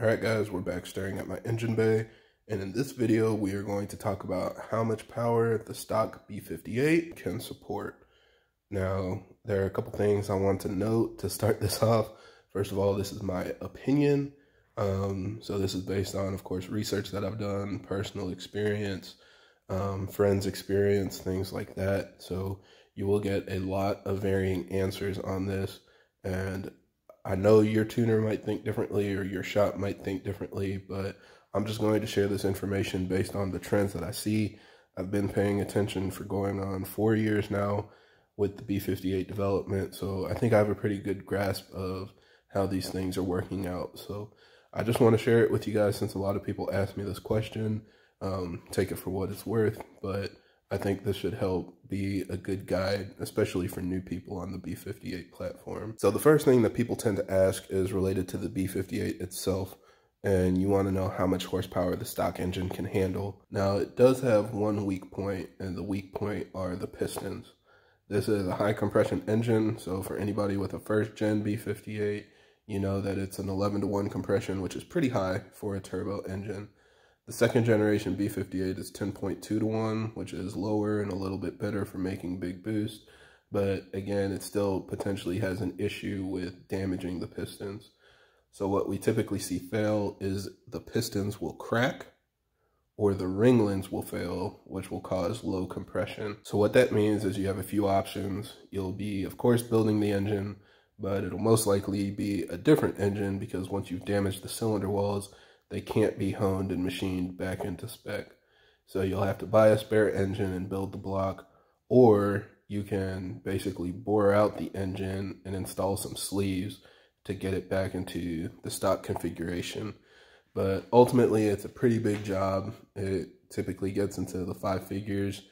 Alright guys, we're back staring at my engine bay, and in this video we are going to talk about how much power the stock B58 can support. Now, there are a couple things I want to note to start this off. First of all, this is my opinion. Um, so this is based on, of course, research that I've done, personal experience, um, friends experience, things like that. So you will get a lot of varying answers on this. And I know your tuner might think differently or your shop might think differently, but I'm just going to share this information based on the trends that I see. I've been paying attention for going on four years now with the B58 development, so I think I have a pretty good grasp of how these things are working out. So I just want to share it with you guys since a lot of people ask me this question. Um, take it for what it's worth, but I think this should help be a good guide, especially for new people on the B58 platform. So the first thing that people tend to ask is related to the B58 itself, and you want to know how much horsepower the stock engine can handle. Now, it does have one weak point, and the weak point are the pistons. This is a high compression engine, so for anybody with a first gen B58, you know that it's an 11 to 1 compression, which is pretty high for a turbo engine. The second generation B58 is 10.2 to 1, which is lower and a little bit better for making big boost. But again, it still potentially has an issue with damaging the pistons. So what we typically see fail is the pistons will crack or the ring lands will fail, which will cause low compression. So what that means is you have a few options. You'll be, of course, building the engine, but it'll most likely be a different engine because once you've damaged the cylinder walls, they can't be honed and machined back into spec. So you'll have to buy a spare engine and build the block, or you can basically bore out the engine and install some sleeves to get it back into the stock configuration. But ultimately, it's a pretty big job. It typically gets into the five figures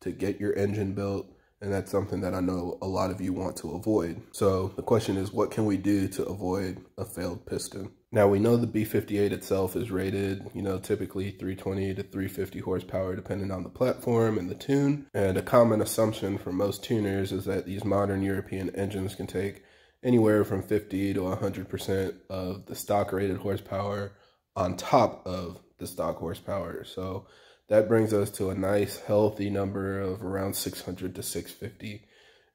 to get your engine built. And that's something that I know a lot of you want to avoid. So the question is, what can we do to avoid a failed piston? Now we know the B58 itself is rated, you know, typically 320 to 350 horsepower depending on the platform and the tune. And a common assumption for most tuners is that these modern European engines can take anywhere from 50 to 100% of the stock rated horsepower on top of the stock horsepower. So that brings us to a nice healthy number of around 600 to 650.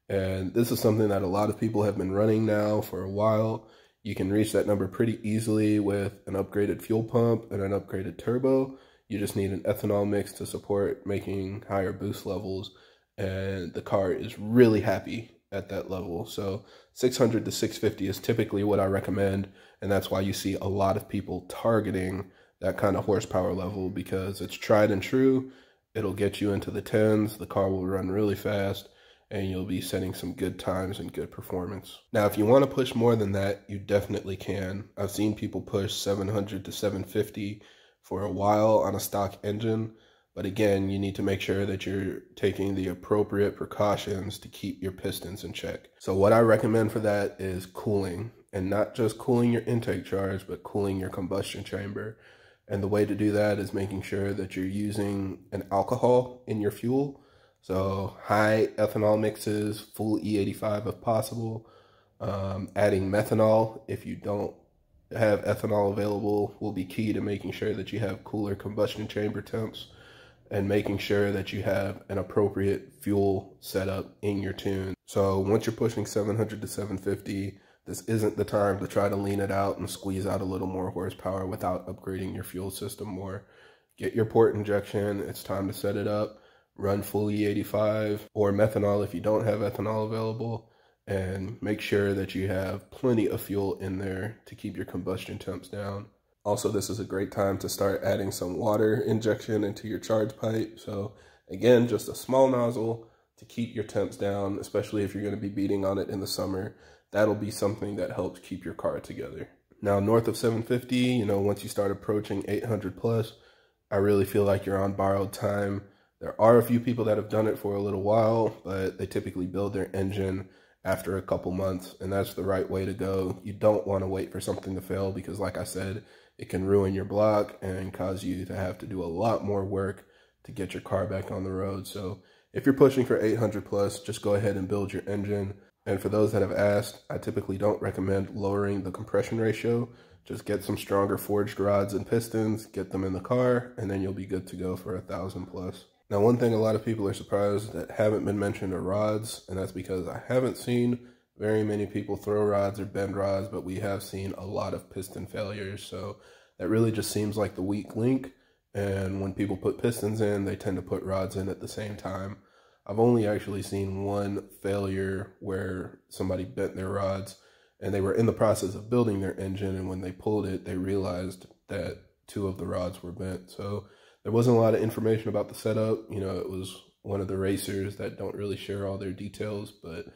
And this is something that a lot of people have been running now for a while. You can reach that number pretty easily with an upgraded fuel pump and an upgraded turbo. You just need an ethanol mix to support making higher boost levels. And the car is really happy at that level. So 600 to 650 is typically what I recommend. And that's why you see a lot of people targeting that kind of horsepower level because it's tried and true. It'll get you into the tens. The car will run really fast and you'll be setting some good times and good performance. Now, if you want to push more than that, you definitely can. I've seen people push 700 to 750 for a while on a stock engine. But again, you need to make sure that you're taking the appropriate precautions to keep your pistons in check. So what I recommend for that is cooling and not just cooling your intake charge, but cooling your combustion chamber. And the way to do that is making sure that you're using an alcohol in your fuel. So high ethanol mixes, full E85 if possible. Um, adding methanol if you don't have ethanol available will be key to making sure that you have cooler combustion chamber temps and making sure that you have an appropriate fuel setup in your tune. So once you're pushing 700 to 750, this isn't the time to try to lean it out and squeeze out a little more horsepower without upgrading your fuel system more. Get your port injection. It's time to set it up. Run full E85 or methanol if you don't have ethanol available. And make sure that you have plenty of fuel in there to keep your combustion temps down. Also, this is a great time to start adding some water injection into your charge pipe. So again, just a small nozzle to keep your temps down, especially if you're going to be beating on it in the summer that'll be something that helps keep your car together. Now, north of 750, you know, once you start approaching 800 plus, I really feel like you're on borrowed time. There are a few people that have done it for a little while, but they typically build their engine after a couple months, and that's the right way to go. You don't want to wait for something to fail because, like I said, it can ruin your block and cause you to have to do a lot more work to get your car back on the road. So if you're pushing for 800 plus, just go ahead and build your engine. And for those that have asked, I typically don't recommend lowering the compression ratio Just get some stronger forged rods and pistons, get them in the car, and then you'll be good to go for a thousand plus. Now, one thing a lot of people are surprised that haven't been mentioned are rods, and that's because I haven't seen very many people throw rods or bend rods, but we have seen a lot of piston failures. So that really just seems like the weak link. And when people put pistons in, they tend to put rods in at the same time. I've only actually seen one failure where somebody bent their rods and they were in the process of building their engine. And when they pulled it, they realized that two of the rods were bent. So there wasn't a lot of information about the setup. You know, it was one of the racers that don't really share all their details, but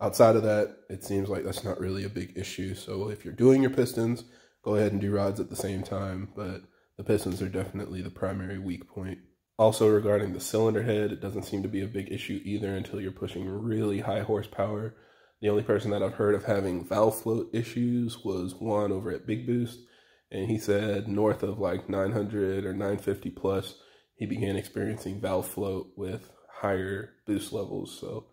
outside of that, it seems like that's not really a big issue. So if you're doing your pistons, go ahead and do rods at the same time, but the pistons are definitely the primary weak point. Also regarding the cylinder head, it doesn't seem to be a big issue either until you're pushing really high horsepower. The only person that I've heard of having valve float issues was one over at Big Boost, and he said north of like 900 or 950 plus, he began experiencing valve float with higher boost levels. So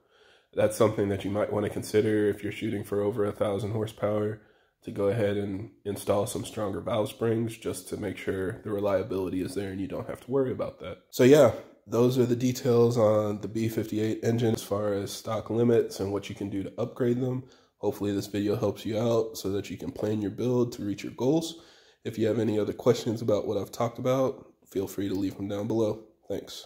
that's something that you might want to consider if you're shooting for over a thousand horsepower to go ahead and install some stronger valve springs just to make sure the reliability is there and you don't have to worry about that. So yeah, those are the details on the B58 engine as far as stock limits and what you can do to upgrade them. Hopefully this video helps you out so that you can plan your build to reach your goals. If you have any other questions about what I've talked about, feel free to leave them down below. Thanks.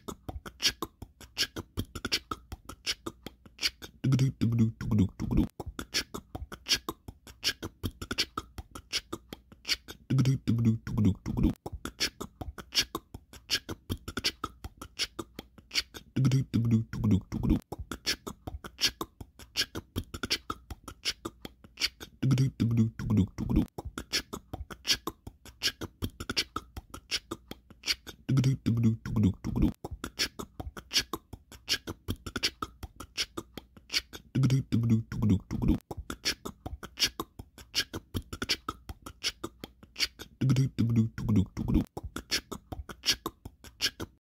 do